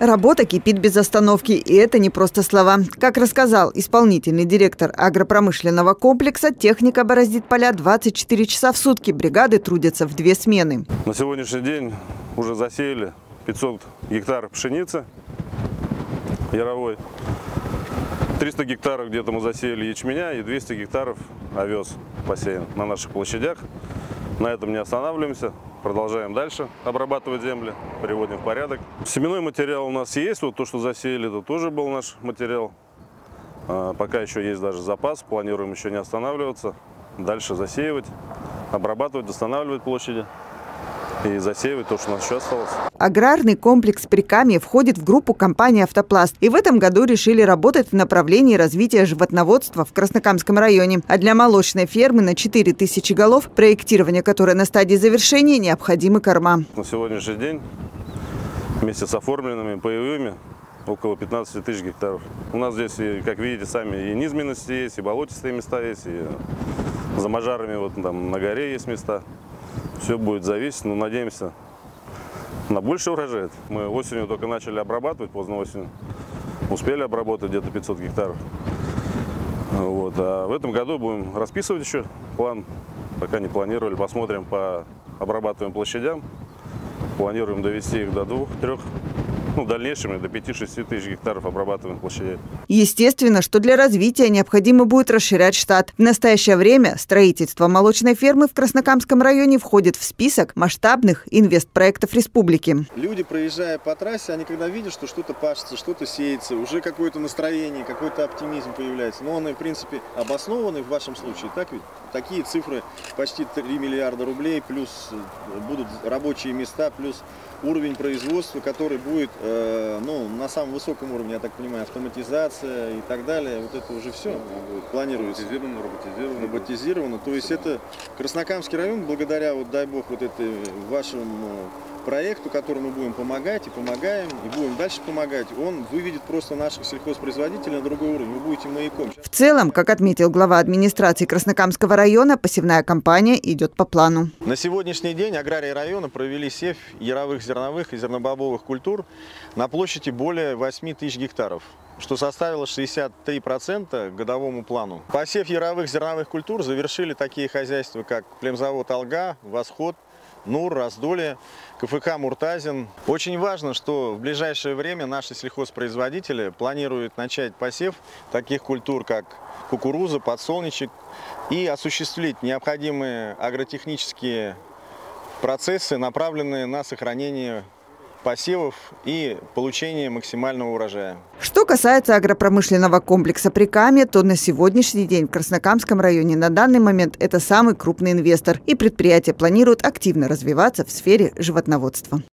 Работа кипит без остановки, и это не просто слова. Как рассказал исполнительный директор агропромышленного комплекса, техника бороздит поля 24 часа в сутки. Бригады трудятся в две смены. На сегодняшний день уже засеяли 500 гектаров пшеницы яровой. 300 гектаров где-то мы засеяли ячменя и 200 гектаров овес посеян на наших площадях. На этом не останавливаемся. Продолжаем дальше обрабатывать земли, приводим в порядок. Семенной материал у нас есть, вот то, что засеяли, это тоже был наш материал. А, пока еще есть даже запас, планируем еще не останавливаться, дальше засеивать, обрабатывать, восстанавливать площади и засеивать то, что у нас еще осталось. Аграрный комплекс Прикамье входит в группу компании «Автопласт». И в этом году решили работать в направлении развития животноводства в Краснокамском районе. А для молочной фермы на 4000 голов, проектирование которой на стадии завершения, необходимы корма. На сегодняшний день вместе с оформленными паевыми около 15 тысяч гектаров. У нас здесь, как видите, сами и низменности есть, и болотистые места есть, и за мажарами вот там на горе есть места. Все будет зависеть, но надеемся на больше урожай. Мы осенью только начали обрабатывать, поздно осенью. Успели обработать где-то 500 гектаров. Вот. А в этом году будем расписывать еще план. Пока не планировали, посмотрим по обрабатываемым площадям. Планируем довести их до двух-трех ну, в дальнейшем до 5-6 тысяч гектаров обрабатываемых площадей. Естественно, что для развития необходимо будет расширять штат. В настоящее время строительство молочной фермы в Краснокамском районе входит в список масштабных инвестпроектов республики. Люди, проезжая по трассе, они когда видят, что что-то пашется, что-то сеется, уже какое-то настроение, какой-то оптимизм появляется. Но он, в принципе, обоснованный в вашем случае, так ведь? Такие цифры почти 3 миллиарда рублей, плюс будут рабочие места, плюс уровень производства, который будет э, ну, на самом высоком уровне, я так понимаю, автоматизация и так далее. Вот это уже все планируется. Роботизировано, роботизировано. Роботизировано. То есть это Краснокамский район, благодаря, вот дай бог, вот этой вашему проекту, который мы будем помогать и помогаем, и будем дальше помогать, он выведет просто наших сельхозпроизводителей на другой уровень. Вы будете маяком. В целом, как отметил глава администрации Краснокамского района, посевная кампания идет по плану. На сегодняшний день аграрии района провели сев яровых зерновых и зернобобовых культур на площади более 8 тысяч гектаров что составило 63% годовому плану. Посев яровых зерновых культур завершили такие хозяйства, как племзавод «Алга», «Восход», НУР, Раздолье, КФК «Муртазин». Очень важно, что в ближайшее время наши сельхозпроизводители планируют начать посев таких культур, как кукуруза, подсолнечник, и осуществить необходимые агротехнические процессы, направленные на сохранение посевов и получения максимального урожая. Что касается агропромышленного комплекса Прикамья, то на сегодняшний день в Краснокамском районе на данный момент это самый крупный инвестор, и предприятие планирует активно развиваться в сфере животноводства.